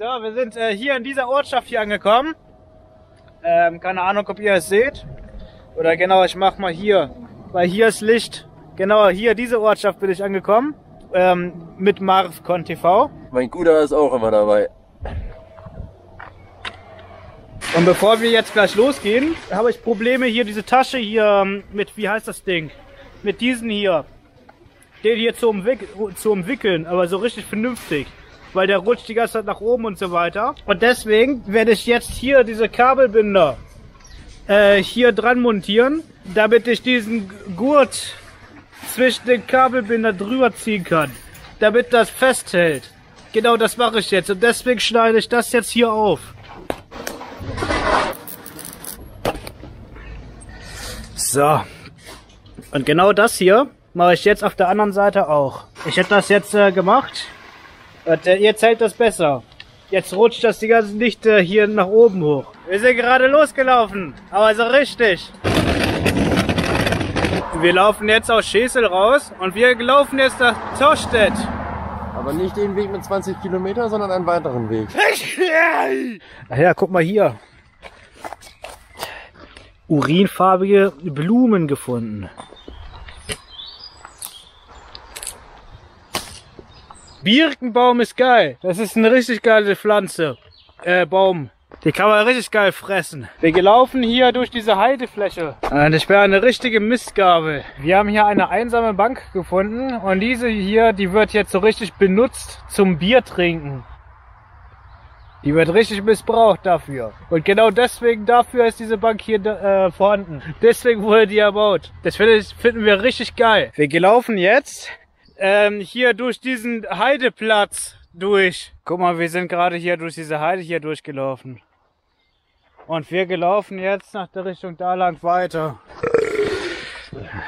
So, wir sind äh, hier in dieser Ortschaft hier angekommen. Ähm, keine Ahnung, ob ihr es seht. Oder genau, ich mach mal hier, weil hier ist Licht. Genau, hier, diese Ortschaft bin ich angekommen. Ähm, mit Marvcon TV. Mein Guter ist auch immer dabei. Und bevor wir jetzt gleich losgehen, habe ich Probleme hier, diese Tasche hier ähm, mit, wie heißt das Ding? Mit diesen hier. Den hier zu, umwick zu umwickeln, aber so richtig vernünftig. Weil der rutscht die ganze Zeit nach oben und so weiter. Und deswegen werde ich jetzt hier diese Kabelbinder äh, hier dran montieren, damit ich diesen Gurt zwischen den Kabelbinder drüber ziehen kann. Damit das festhält. Genau das mache ich jetzt. Und deswegen schneide ich das jetzt hier auf. So. Und genau das hier mache ich jetzt auf der anderen Seite auch. Ich hätte das jetzt äh, gemacht. Und, äh, jetzt hält das besser. Jetzt rutscht das die ganze Dichte hier nach oben hoch. Wir sind gerade losgelaufen. Aber so richtig. Wir laufen jetzt aus Schesel raus und wir laufen jetzt nach Torstedt. Aber nicht den Weg mit 20 Kilometer, sondern einen weiteren Weg. Ach ja, guck mal hier. Urinfarbige Blumen gefunden. Birkenbaum ist geil. Das ist eine richtig geile Pflanze. Äh, Baum. Die kann man richtig geil fressen. Wir gelaufen hier durch diese Heidefläche. Und ich wäre eine richtige Mistgabel. Wir haben hier eine einsame Bank gefunden. Und diese hier, die wird jetzt so richtig benutzt zum Bier trinken. Die wird richtig missbraucht dafür. Und genau deswegen dafür ist diese Bank hier äh, vorhanden. Deswegen wurde die erbaut. Das finden wir richtig geil. Wir gelaufen jetzt ähm, hier durch diesen Heideplatz durch. Guck mal, wir sind gerade hier durch diese Heide hier durchgelaufen. Und wir gelaufen jetzt nach der Richtung da lang weiter.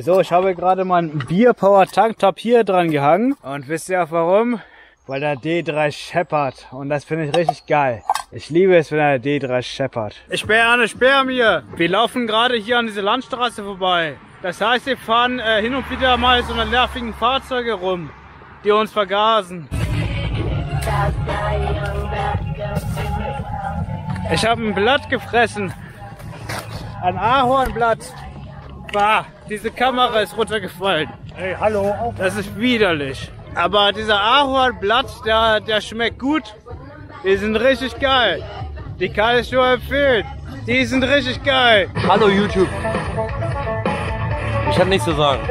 So, ich habe gerade meinen Bierpower Tanktop hier dran gehangen. Und wisst ihr auch warum? Weil der D3 scheppert. Und das finde ich richtig geil. Ich liebe es, wenn der D3 scheppert. Ich sperre eine Sperrmir. Wir laufen gerade hier an diese Landstraße vorbei. Das heißt, wir fahren äh, hin und wieder mal so eine nervigen Fahrzeuge rum, die uns vergasen. Ich habe ein Blatt gefressen. Ein Ahornblatt. Bah, diese Kamera ist runtergefallen. Hey, hallo. Das ist widerlich. Aber dieser Ahornblatt, der, der schmeckt gut. Die sind richtig geil. Die kann ich nur empfehlen. Die sind richtig geil. Hallo YouTube. Ich habe nichts zu sagen.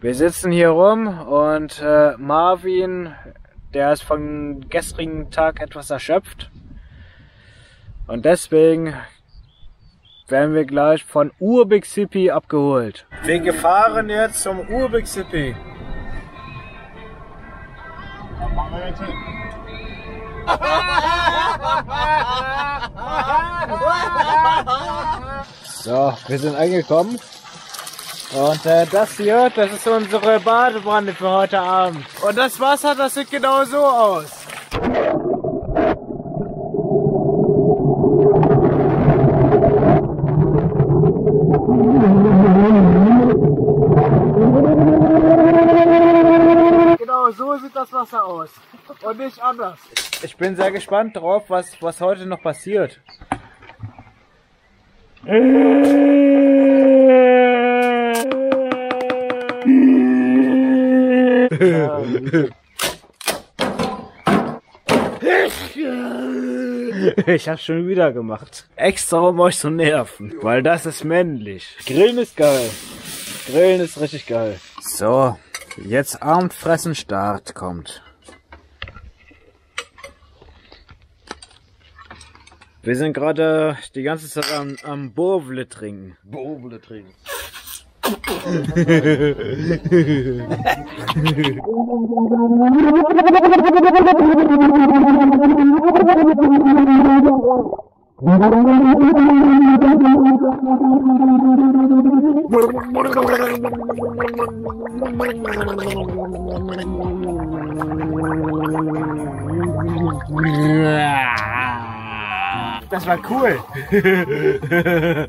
Wir sitzen hier rum und äh, Marvin, der ist vom gestrigen Tag etwas erschöpft. Und deswegen werden wir gleich von Urbixippi abgeholt. Wir fahren jetzt zum Urbixippi. So, wir sind angekommen. Und äh, das hier, das ist unsere Badewanne für heute Abend. Und das Wasser, das sieht genau so aus. Genau so sieht das Wasser aus. Und nicht anders. Ich bin sehr gespannt drauf, was, was heute noch passiert. Ich hab's schon wieder gemacht. Extra um euch zu nerven. Weil das ist männlich. Grillen ist geil. Grillen ist richtig geil. So, Jetzt Abendfressen Start kommt. Wir sind gerade die ganze Zeit am, am Burble trinken. Burble trinken. Das war cool.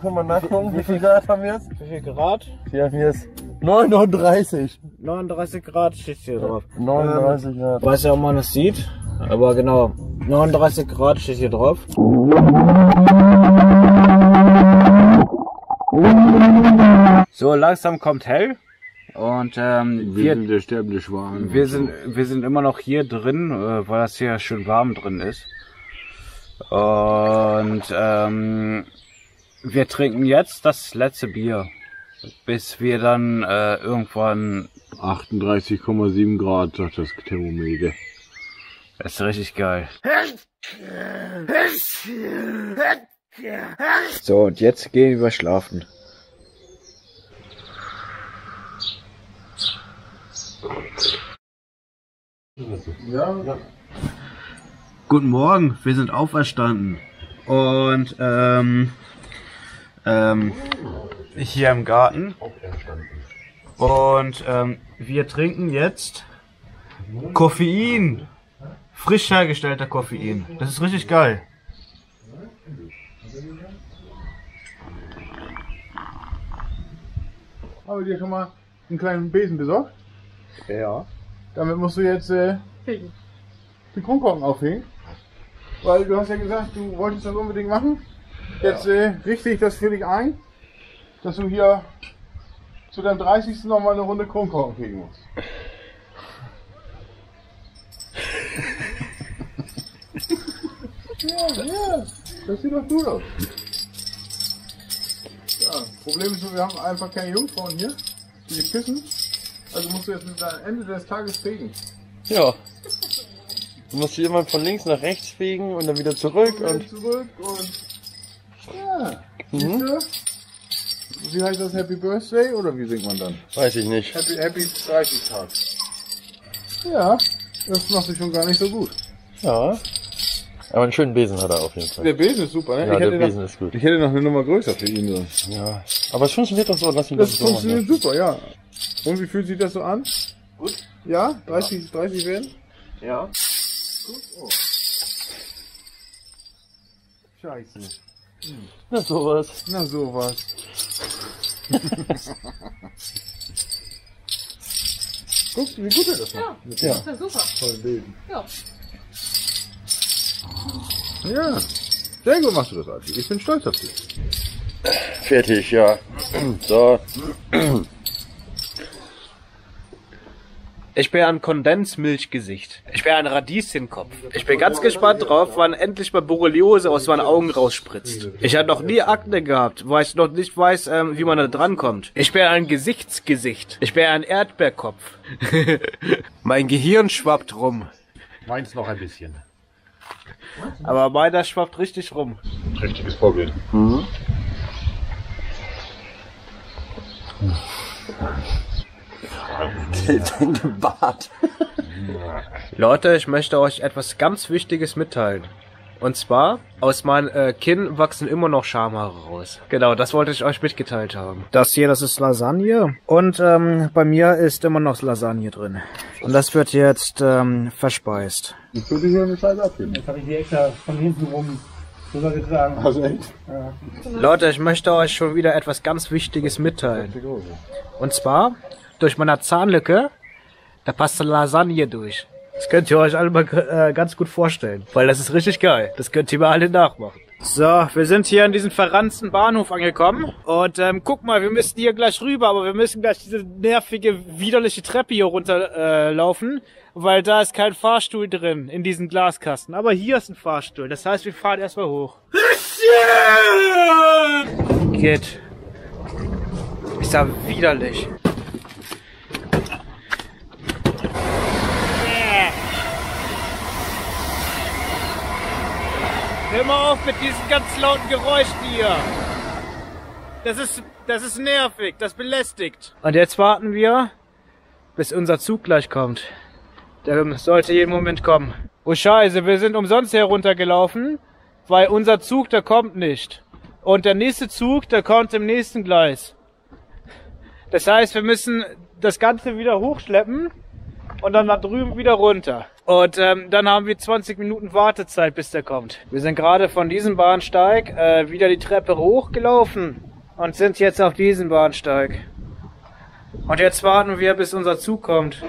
Kann man nachgucken, wie viel Grad haben wir jetzt? Wie viel Grad? Hier haben wir es. 39. 39 Grad steht hier drauf. 39 ähm, Weiß ja, ob man es sieht. Aber genau, 39 Grad steht hier drauf. So, langsam kommt hell. Und ähm, Wir wir, sind der sterbende Schwan. wir, sind, wir sind immer noch hier drin, äh, weil das hier schön warm drin ist. Und ähm, wir trinken jetzt das letzte Bier, bis wir dann äh, irgendwann 38,7 Grad, sagt das Thermometer. Das ist richtig geil. So, und jetzt gehen wir schlafen. Ja, Guten Morgen, wir sind auferstanden. Und ähm, ähm, hier im Garten. Und ähm, wir trinken jetzt Koffein. Frisch hergestellter Koffein. Das ist richtig geil. Habe dir schon mal einen kleinen Besen besorgt? Ja. Damit musst du jetzt äh, den Kronkorken aufhängen. Weil du hast ja gesagt, du wolltest das unbedingt machen. Jetzt äh, richte ich das für dich ein, dass du hier zu deinem 30. nochmal eine Runde Kronkorken kriegen musst. ja, ja, das sieht doch gut aus. Ja, Problem ist nur, wir haben einfach keine Jungfrauen hier, die dich küssen. Also musst du jetzt am Ende des Tages fegen. Ja. Du musst hier immer von links nach rechts fegen und dann wieder zurück Und und zurück und. Ja. Mhm. Wie heißt das Happy Birthday oder wie singt man dann? weiß ich nicht. Happy, Happy 30 Tag. Ja, das macht sich schon gar nicht so gut. Ja. Aber einen schönen Besen hat er auf jeden Fall. Der Besen ist super, ne? Ja, ich, der Besen noch, ist gut. ich hätte noch eine Nummer größer für ihn. So. Ja. Aber es funktioniert doch so, lass ihn Das so machen. funktioniert super, ja. Und wie fühlt sich das so an? Gut. Ja? 30, 30 werden? Ja. Gut. Oh. Scheiße. Na sowas. Na sowas. Guck, wie gut er das macht. Ja. Das ist ja super. Tollen Besen. Ja. Ja. Sehr gut machst du das, Alfie. Ich bin stolz auf dich. Fertig, ja. So. Ich bin ein Kondensmilchgesicht. Ich bin ein Radieschenkopf. Ich bin ganz gespannt drauf, wann endlich mal Borreliose aus meinen Augen rausspritzt. Ich habe noch nie Akne gehabt, weil ich noch nicht weiß, ähm, wie man da drankommt. Ich bin ein Gesichtsgesicht. Ich bin ein Erdbeerkopf. mein Gehirn schwappt rum. Meins noch ein bisschen. Aber meiner schwappt richtig rum. Richtiges Vorbild. Bart. Leute, ich möchte euch etwas ganz Wichtiges mitteilen. Und zwar, aus meinem äh, Kinn wachsen immer noch Schamhaare raus. Genau, das wollte ich euch mitgeteilt haben. Das hier, das ist Lasagne. Und ähm, bei mir ist immer noch Lasagne drin. Und das wird jetzt ähm, verspeist. Ich würde hier eine Scheiße abgeben. Das habe ich dir extra von hinten rum drüber getragen. Also echt? Leute, ich möchte euch schon wieder etwas ganz Wichtiges mitteilen. Und zwar, durch meine Zahnlücke, da passt eine Lasagne durch. Das könnt ihr euch alle mal äh, ganz gut vorstellen, weil das ist richtig geil. Das könnt ihr mal alle nachmachen. So, wir sind hier an diesem verranzten Bahnhof angekommen. Und ähm, guck mal, wir müssen hier gleich rüber, aber wir müssen gleich diese nervige, widerliche Treppe hier runterlaufen, äh, laufen, weil da ist kein Fahrstuhl drin in diesem Glaskasten. Aber hier ist ein Fahrstuhl. Das heißt, wir fahren erstmal hoch. Geht. Ist ja widerlich. Hör mal auf mit diesen ganz lauten Geräuschen hier. Das ist, das ist nervig, das belästigt. Und jetzt warten wir, bis unser Zug gleich kommt. Der sollte jeden Moment kommen. Oh Scheiße, wir sind umsonst heruntergelaufen, weil unser Zug, der kommt nicht. Und der nächste Zug, der kommt im nächsten Gleis. Das heißt, wir müssen das Ganze wieder hochschleppen und dann da drüben wieder runter. Und ähm, dann haben wir 20 Minuten Wartezeit, bis der kommt. Wir sind gerade von diesem Bahnsteig äh, wieder die Treppe hochgelaufen und sind jetzt auf diesem Bahnsteig. Und jetzt warten wir, bis unser Zug kommt.